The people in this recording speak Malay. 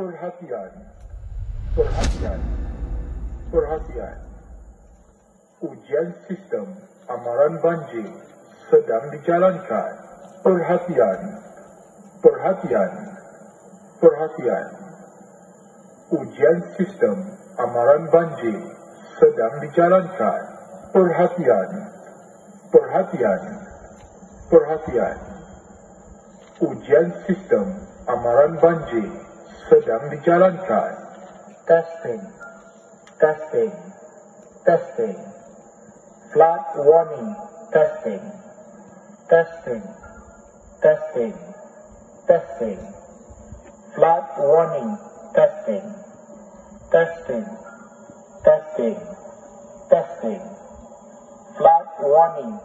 Perhatian, perhatian, perhatian. Ujian sistem amaran banjir sedang dijalankan. Perhatian, perhatian, perhatian. Ujian sistem amaran banjir sedang dijalankan. Perhatian, perhatian, perhatian. Ujian sistem amaran banjir sedang dijalankan. Testing. Testing. Testing. Flood warning. Testing. Testing. Testing. Testing. Flood warning. Testing. Testing. Testing. Testing. Flood warning.